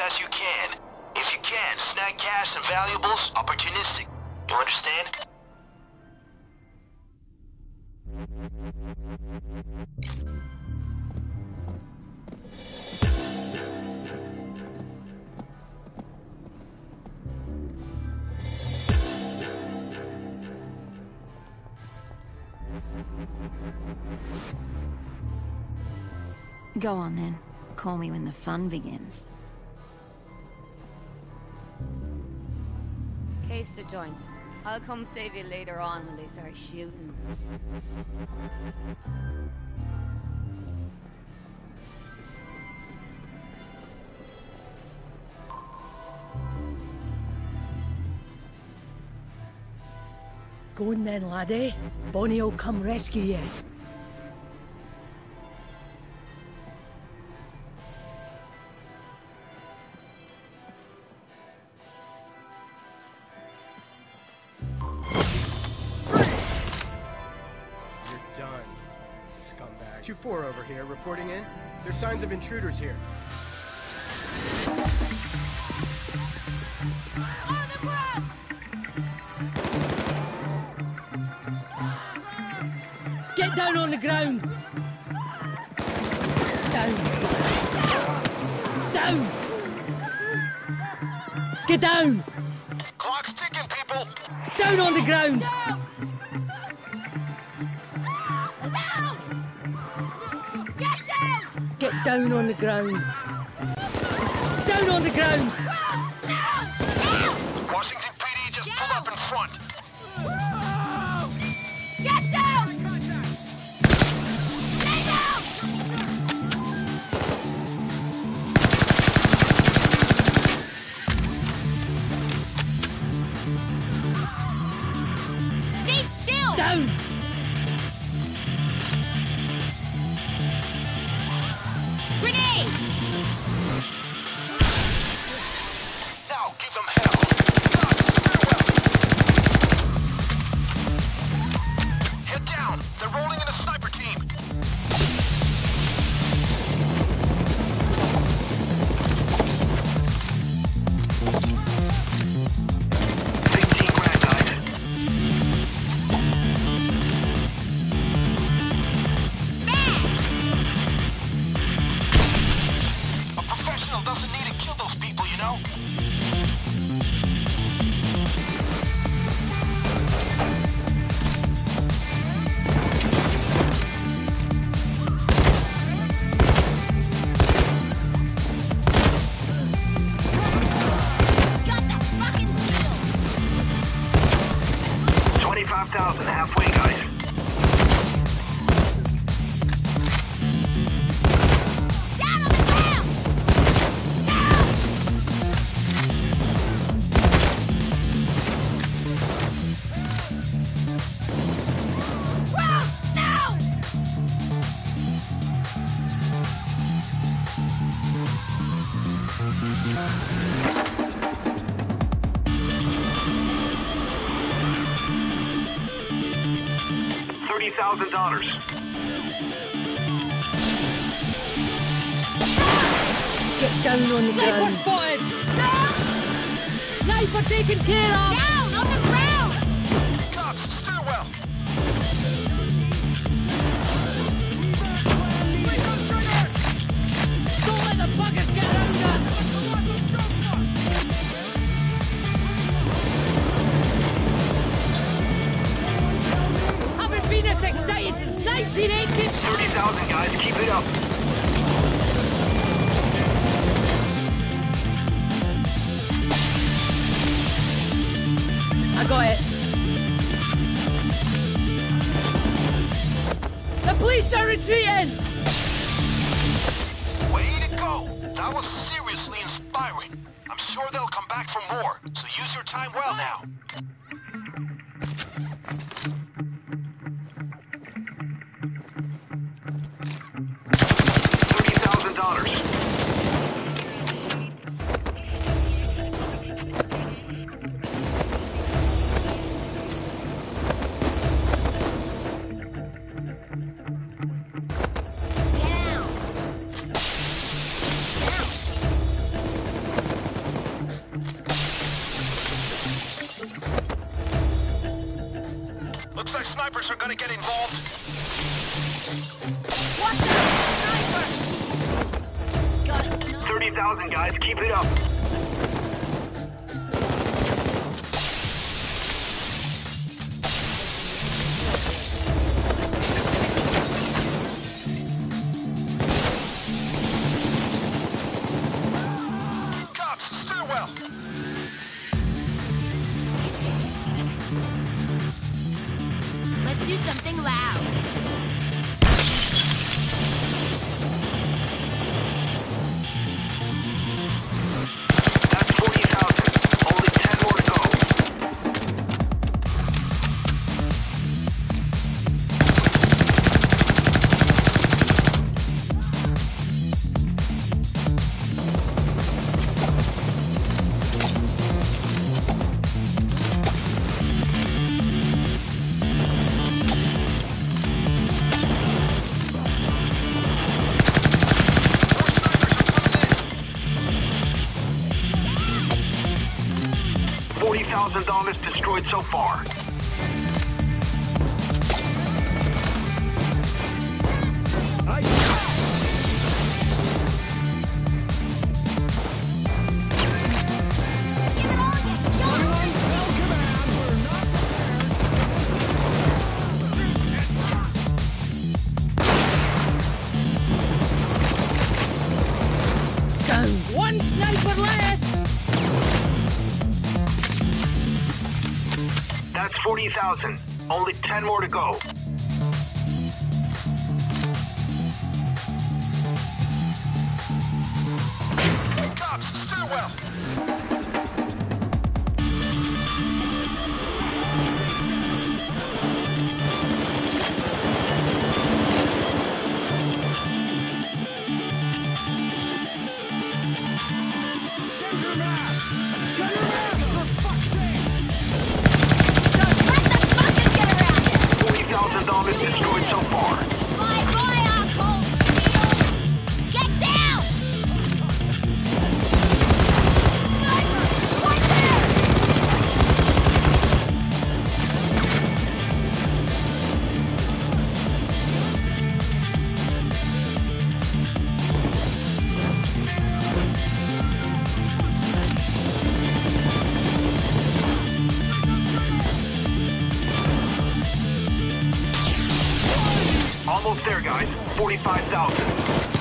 as you can. If you can, snag cash and valuables opportunistic. You understand? Go on then. Call me when the fun begins. Case the joint. I'll come save you later on when they start shooting. Go on then, laddie. Bonnie'll come rescue you. 4 over here, reporting in. There's signs of intruders here. Get down on the ground! Down! Down! Get down! Clock's ticking, people! Down on the ground! No. Down on the ground! Down on the ground! Washington PD just pulled up in front. Get down! Stay down! Stay still! Down! $1,000. Get down on the Sniper ground. Sniper spotted! Down! Sniper taken care of! Down! On the ground! Cops, stairwell! 30,000, guys. Keep it up. I got it. The police are retreating! Way to go! That was seriously inspiring. I'm sure they'll come back for more, so use your time well now. Looks like snipers are gonna get involved. Watch out! Sniper! Got it. 30,000 guys, keep it up. Thousand dollars destroyed so far. 40,000. Only 10 more to go. Cops, stairwell! Almost there, guys. 45,000.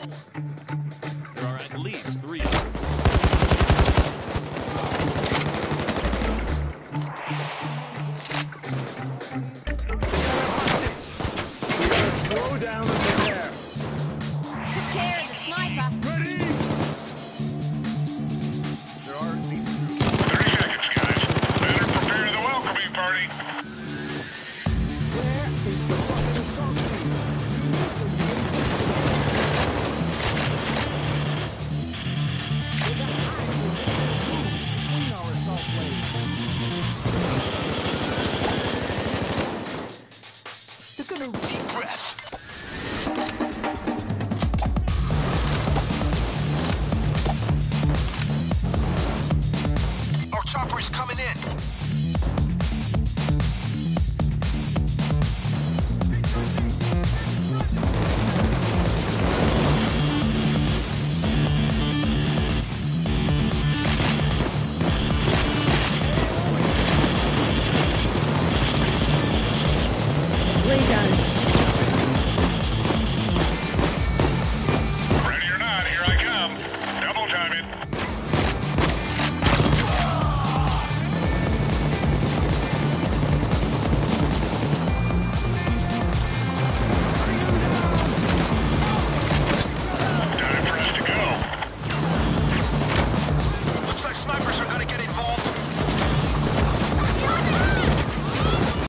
There are at least three.